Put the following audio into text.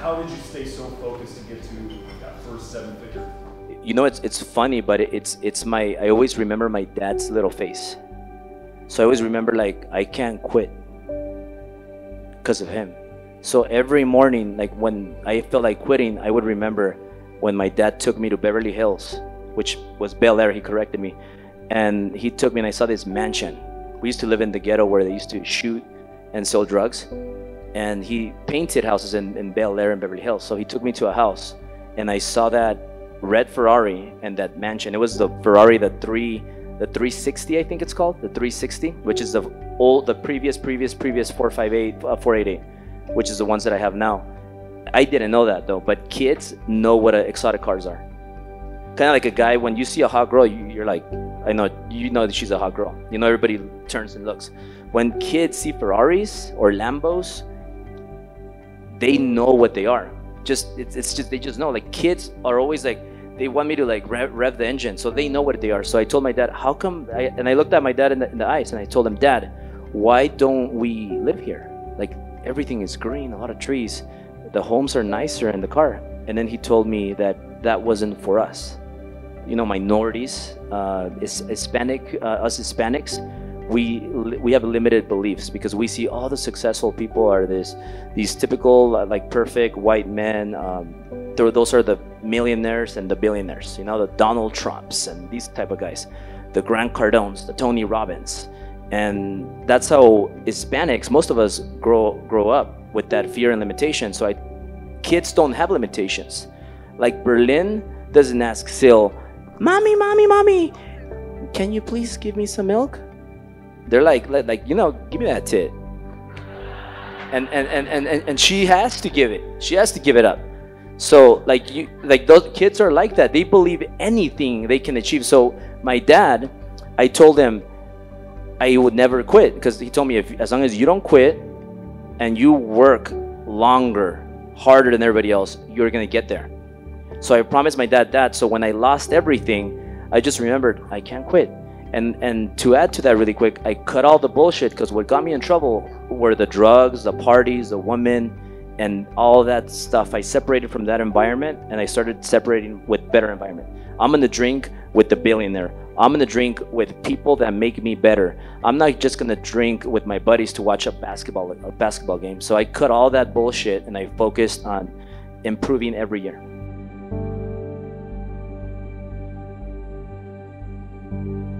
how did you stay so focused to get to that first seven figure? You know, it's it's funny, but it's it's my I always remember my dad's little face. So I always remember like I can't quit because of him. So every morning, like when I felt like quitting, I would remember when my dad took me to Beverly Hills, which was Bel Air. He corrected me, and he took me and I saw this mansion. We used to live in the ghetto where they used to shoot and sell drugs, and he painted houses in, in Bel Air and Beverly Hills. So he took me to a house, and I saw that red Ferrari and that mansion. It was the Ferrari, the three, the 360, I think it's called, the 360, which is the old, the previous, previous, previous 458, uh, 488, which is the ones that I have now. I didn't know that though, but kids know what uh, exotic cars are. Kind of like a guy when you see a hot girl, you, you're like, I know, you know that she's a hot girl. You know, everybody turns and looks. When kids see Ferraris or Lambos, they know what they are. Just it's, it's just they just know. Like kids are always like they want me to like rev, rev the engine, so they know what they are. So I told my dad, how come? I, and I looked at my dad in the, in the eyes and I told him, Dad, why don't we live here? Like everything is green, a lot of trees, the homes are nicer in the car. And then he told me that that wasn't for us. You know, minorities, uh, Hispanic, uh, us Hispanics, we we have limited beliefs because we see all the successful people are this these typical like perfect white men um, those are the millionaires and the billionaires you know the donald trumps and these type of guys the grant cardones the tony robbins. And that's how hispanics most of us grow grow up with that fear and limitation. So i kids don't have limitations. Like berlin doesn't ask Syl, mommy mommy mommy can you please give me some milk they're like like, you know give me that tit. And and, and and and and she has to give it. She has to give it up. So like you like those kids are like that. They believe anything they can achieve. So my dad i told him i would never quit because he told me if as long as you don't quit and you work longer harder than everybody else you're gonna get there. So i promised my dad that. So when i lost everything i just remembered i can't quit and and to add to that really quick, I cut all the bullshit because what got me in trouble were the drugs, the parties, the women, and all that stuff. I separated from that environment and I started separating with better environment. I'm gonna drink with the billionaire. I'm gonna drink with people that make me better. I'm not just gonna drink with my buddies to watch a basketball a basketball game. So I cut all that bullshit and I focused on improving every year. Thank you.